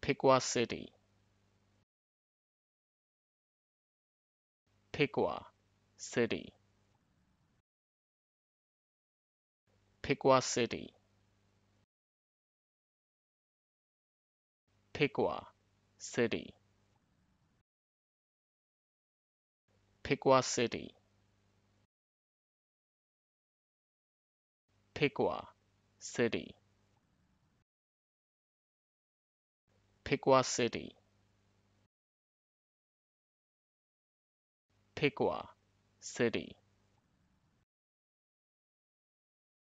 Piqua City, Piqua City, Piqua City, Piqua City, Piqua City, Piqua City, Piqua City, Piqua City.